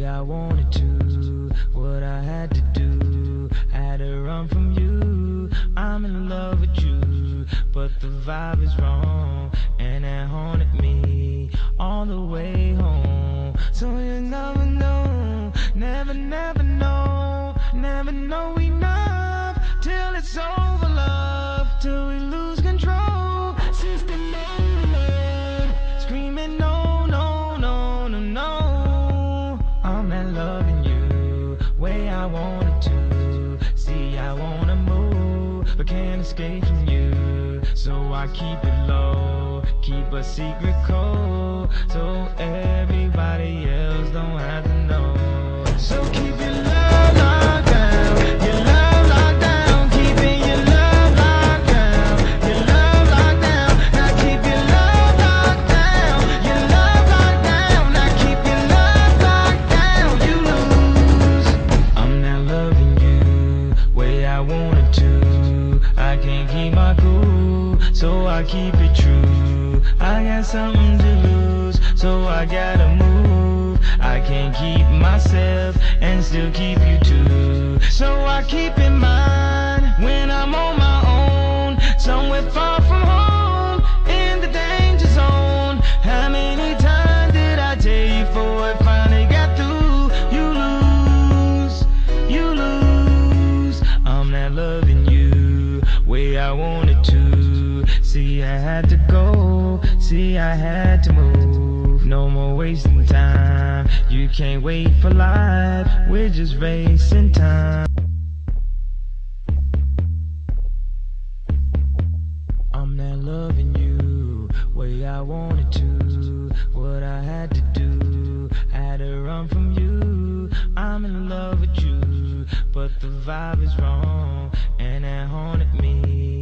to, what I had to do. Had to run from you. I'm in love with you, but the vibe is wrong, and it haunted me all the way home. So you never know, never, never know, never know but can't escape from you. So I keep it low, keep a secret code, so everybody else don't have to know. So keep your love locked down, your love locked down, keeping your love locked down, your love locked down. Now keep your love locked down, your love locked down. Now keep your love locked down. You lose. I'm not loving you way I wanted to. I can't keep my cool, so I keep it true. I got something to lose, so I gotta move. I can't keep myself and still keep you too. So I keep in mind I wanted to. See, I had to go. See, I had to move. No more wasting time. You can't wait for life. We're just wasting time. I'm not loving you way I wanted to. What I had to do, had to run from you. I'm in love with you, but the vibe is wrong, and it haunted me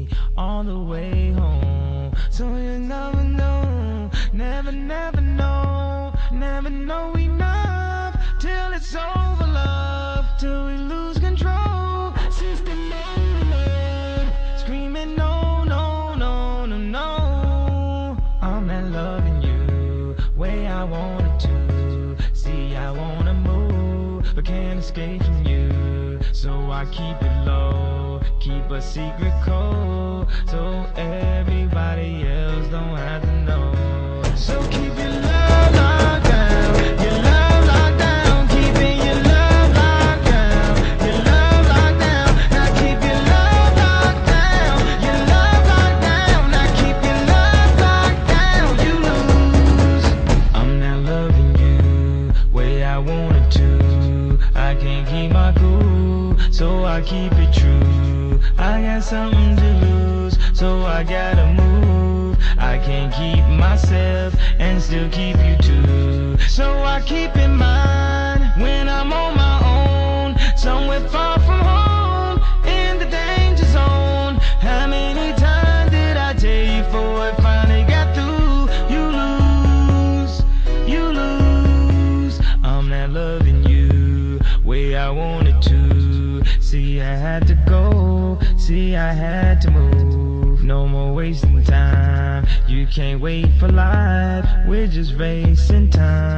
all the way home. So you never know, never, never know, never know enough can't escape from you. So I keep it low, keep a secret code, so everybody else don't have to know. So keep your love locked down, your love locked down, keeping your love locked down, your love locked down. Now keep your love locked down, your love locked down. Now keep your love locked down. You lose. I'm not loving you way I wanted to. I can't keep my cool, so I keep it true. I got something to lose, so I gotta move. I can't keep myself and still keep you too. So I keep in mind wanted to. See, I had to go. See, I had to move. No more wasting time. You can't wait for life. We're just wasting time.